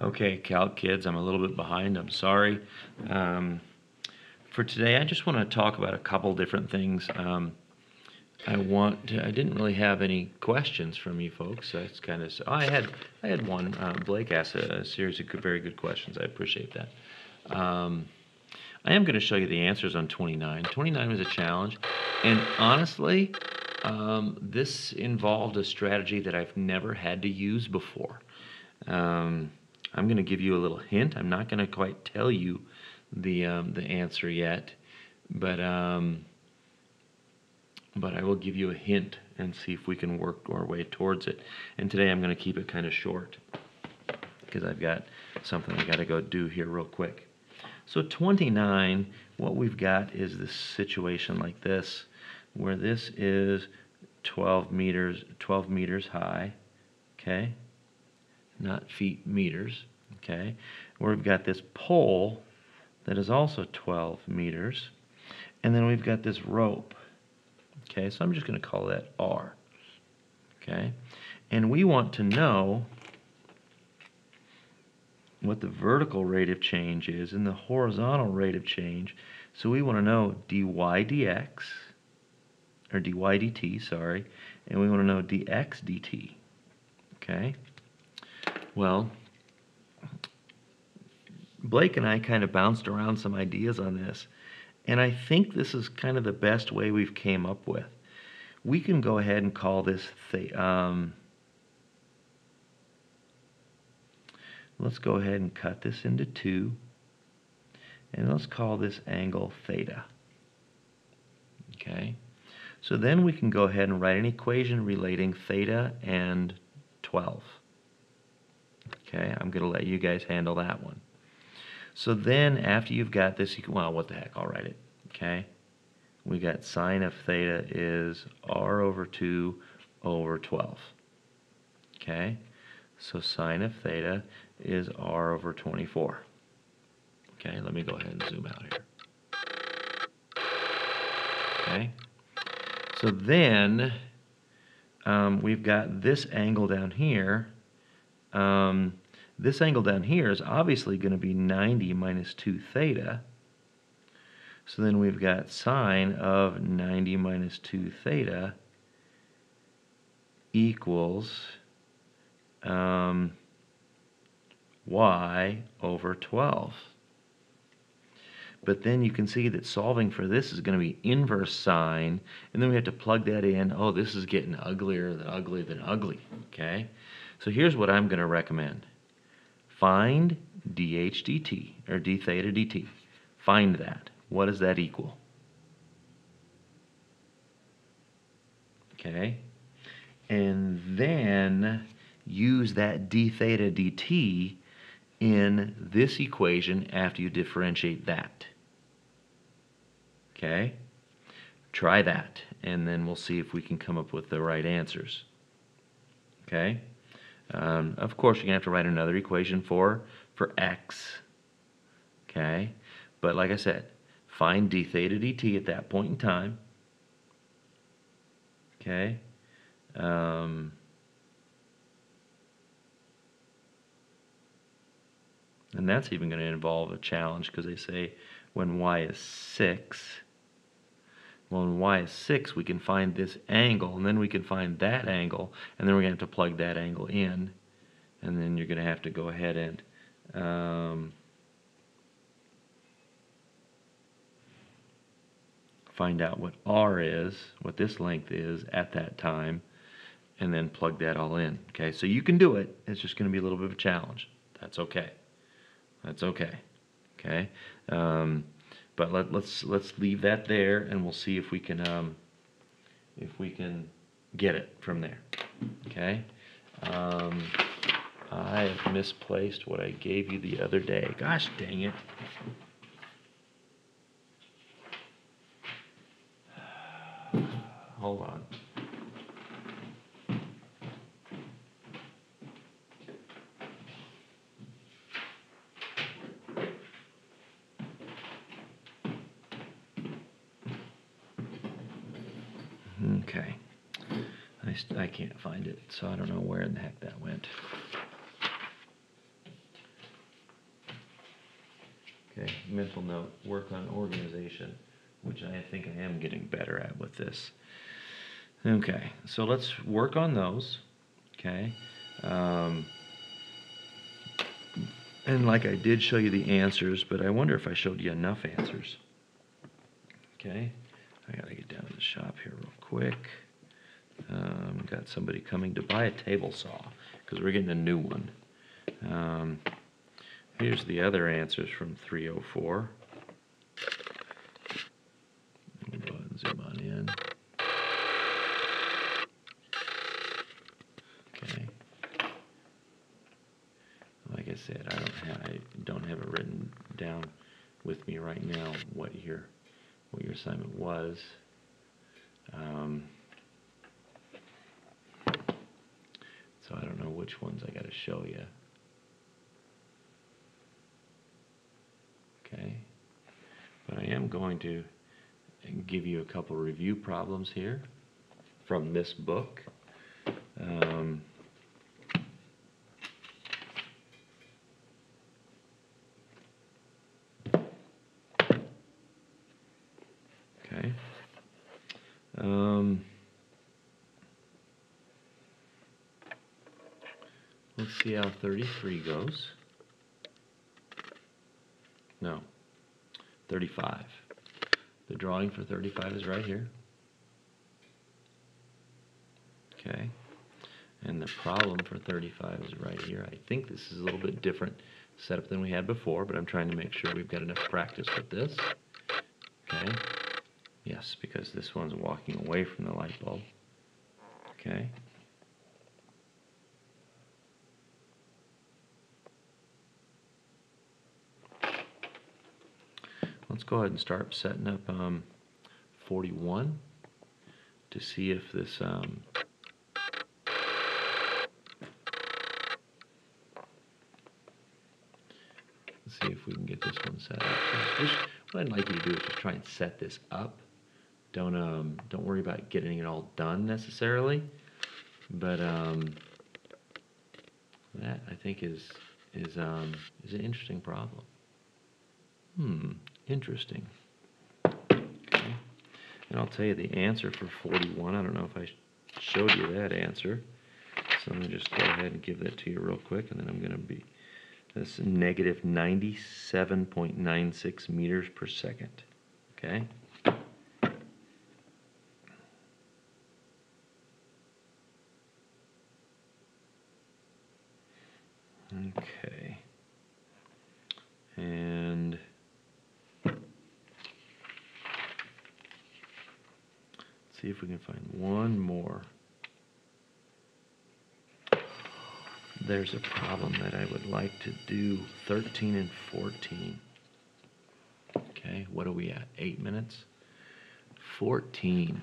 Okay, Calc kids, I'm a little bit behind. I'm sorry. Um, for today, I just want to talk about a couple different things. Um, I want. To, I didn't really have any questions from you folks. That's kind of. Oh, I had. I had one. Uh, Blake asked a, a, series of good, very good questions. I appreciate that. Um, I am going to show you the answers on 29. 29 was a challenge, and honestly, um, this involved a strategy that I've never had to use before. Um, I'm going to give you a little hint. I'm not going to quite tell you the um, the answer yet, but um, but I will give you a hint and see if we can work our way towards it. And today I'm going to keep it kind of short because I've got something I got to go do here real quick. So 29, what we've got is this situation like this, where this is 12 meters, 12 meters high, okay? Not feet, meters. Okay, we've got this pole that is also 12 meters, and then we've got this rope. Okay, so I'm just going to call that R. Okay, and we want to know what the vertical rate of change is and the horizontal rate of change. So we want to know dy dx, or dy dt, sorry, and we want to know dx dt. Okay. Well, Blake and I kind of bounced around some ideas on this, and I think this is kind of the best way we've came up with. We can go ahead and call this um, let's go ahead and cut this into two, and let's call this angle theta. Okay, so then we can go ahead and write an equation relating theta and 12. Okay, I'm going to let you guys handle that one. So then after you've got this, you can, well, what the heck, I'll write it. Okay, we got sine of theta is r over 2 over 12. Okay, so sine of theta is r over 24. Okay, let me go ahead and zoom out here. Okay, so then um, we've got this angle down here. Um, this angle down here is obviously going to be 90 minus 2 theta. So then we've got sine of 90 minus 2 theta equals um, y over 12. But then you can see that solving for this is going to be inverse sine, and then we have to plug that in. Oh, this is getting uglier than ugly than ugly, okay? So here's what I'm going to recommend. Find dH dt, or d theta dt. Find that. What does that equal? Okay? And then use that d theta dt in this equation after you differentiate that. Okay? Try that, and then we'll see if we can come up with the right answers. Okay? Um, of course, you're going to have to write another equation for, for x. Okay? But like I said, find d theta dt at that point in time. Okay? Um, and that's even going to involve a challenge because they say when y is 6, well, when y is 6, we can find this angle, and then we can find that angle, and then we're going to have to plug that angle in, and then you're going to have to go ahead and um, find out what r is, what this length is at that time, and then plug that all in. Okay, so you can do it. It's just going to be a little bit of a challenge. That's okay. That's okay. Okay. Um, but let, let's let's leave that there, and we'll see if we can um, if we can get it from there. Okay. Um, I have misplaced what I gave you the other day. Gosh dang it. Hold on. Okay. I, I can't find it, so I don't know where in the heck that went. Okay, mental note, work on organization, which I think I am getting better at with this. Okay, so let's work on those. Okay. Um, and like I did show you the answers, but I wonder if I showed you enough answers. Okay, I gotta get down to the shop here real quick. Um, got somebody coming to buy a table saw because we're getting a new one. Um, here's the other answers from 304. Go and zoom on in. Okay. Like I said, I don't have I don't have it written down with me right now what your what your assignment was. Um, so I don't know which ones I got to show you. Okay, but I am going to give you a couple review problems here from this book. Um, okay. Um, let's see how 33 goes. No, 35. The drawing for 35 is right here. Okay. And the problem for 35 is right here. I think this is a little bit different setup than we had before, but I'm trying to make sure we've got enough practice with this. Okay. Yes, because this one's walking away from the light bulb. Okay. Let's go ahead and start setting up um, 41 to see if this um, let's see if we can get this one set up. Just, what I'd like you to do is just try and set this up. Don't um, don't worry about getting it all done necessarily, but um, that I think is is um, is an interesting problem. Hmm, interesting. And I'll tell you the answer for 41. I don't know if I showed you that answer. So let me just go ahead and give that to you real quick, and then I'm going to be that's negative 97.96 meters per second. Okay. Okay. And see if we can find one more. There's a problem that I would like to do 13 and 14. Okay, what are we at? Eight minutes? 14.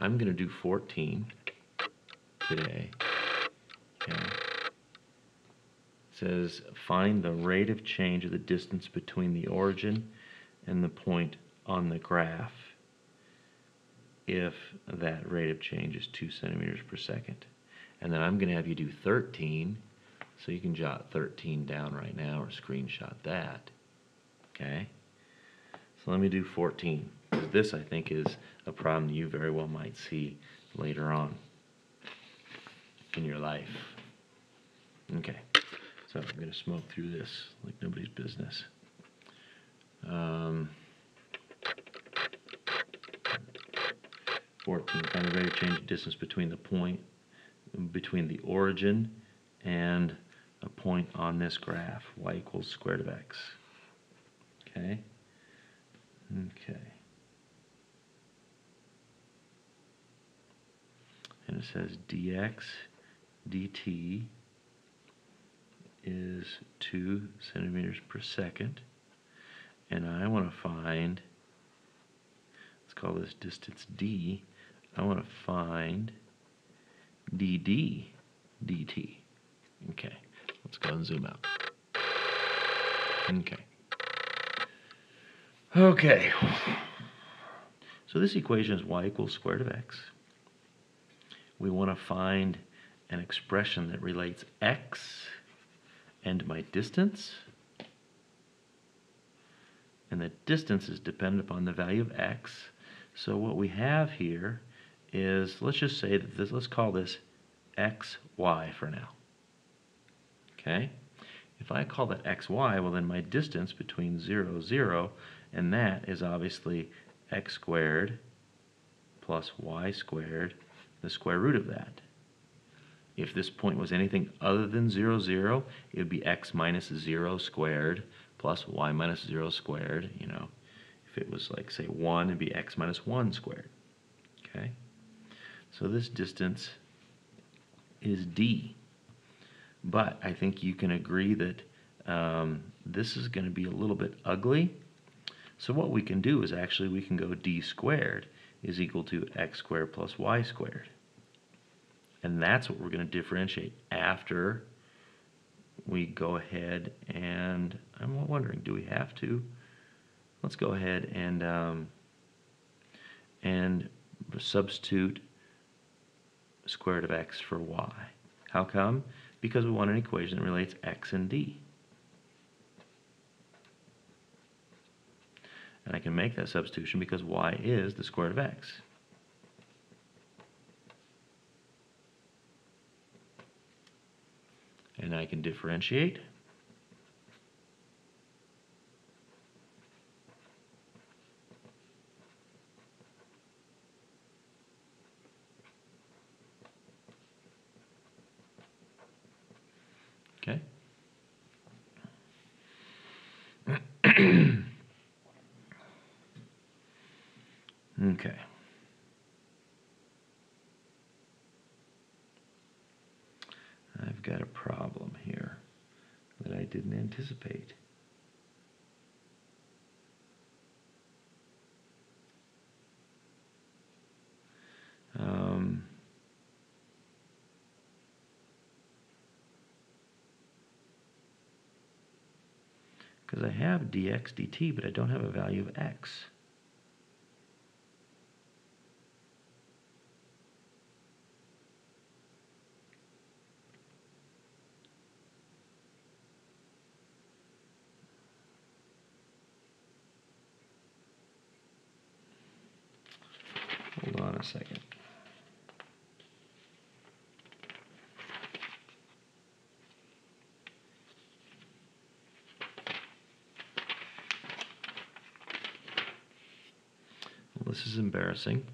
I'm going to do 14 today. Okay. It says find the rate of change of the distance between the origin and the point on the graph if that rate of change is 2 centimeters per second. And then I'm going to have you do 13, so you can jot 13 down right now or screenshot that. Okay? So let me do 14. This, I think, is a problem you very well might see later on in your life. Okay, so I'm going to smoke through this like nobody's business. Um, 14, find the rate of change of distance between the point, between the origin and a point on this graph, y equals square root of x. Okay? Okay. And it says dx dt is 2 centimeters per second. And I want to find, let's call this distance d, I want to find dd dt. Okay, let's go and zoom out. Okay. Okay. So this equation is y equals square root of x. We want to find an expression that relates x and my distance and the distance is dependent upon the value of x. So what we have here is, let's just say that this, let's call this xy for now. Okay? If I call that xy, well then my distance between 0, 0, and that is obviously x squared plus y squared, the square root of that. If this point was anything other than 0, 0, it would be x minus 0 squared plus y minus 0 squared, you know. If it was like, say, 1, it'd be x minus 1 squared. So this distance is d. But I think you can agree that um, this is going to be a little bit ugly. So what we can do is actually we can go d squared is equal to x squared plus y squared. And that's what we're going to differentiate after we go ahead and, I'm wondering, do we have to? Let's go ahead and, um, and substitute square root of x for y. How come? Because we want an equation that relates x and d. And I can make that substitution because y is the square root of x. And I can differentiate. Okay. okay. I've got a problem here that I didn't anticipate. Because I have dx dt, but I don't have a value of x. Hold on a second. Well, this is embarrassing.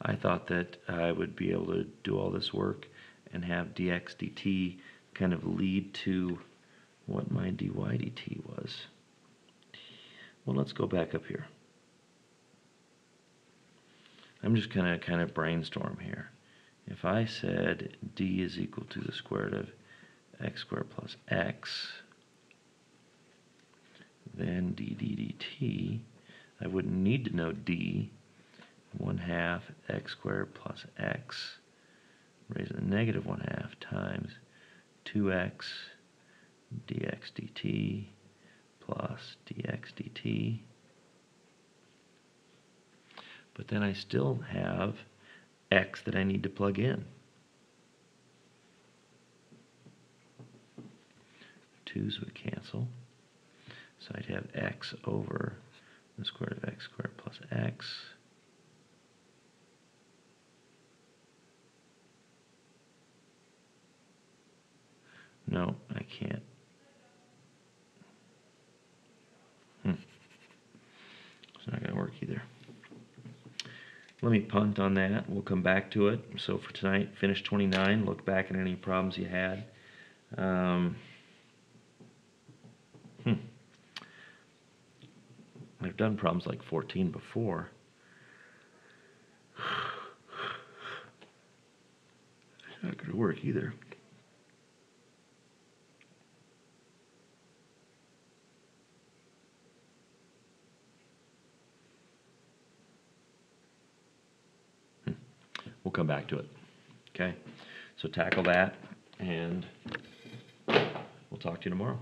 I thought that I would be able to do all this work and have dx dt kind of lead to what my dy dt was. Well, let's go back up here. I'm just going to kind of brainstorm here. If I said d is equal to the square root of x squared plus x, then d d dt, I wouldn't need to know d, 1 half x squared plus x raised to the negative 1 half times 2x dx dt plus dx dt. But then I still have x that I need to plug in. 2's would cancel. So I'd have x over the square root of x squared plus x. No, I can't. Hmm. It's not going to work either. Let me punt on that. We'll come back to it. So for tonight, finish 29. Look back at any problems you had. Um, hmm. I've done problems like 14 before. It's not going to work either. Hmm. We'll come back to it. Okay? So tackle that, and we'll talk to you tomorrow.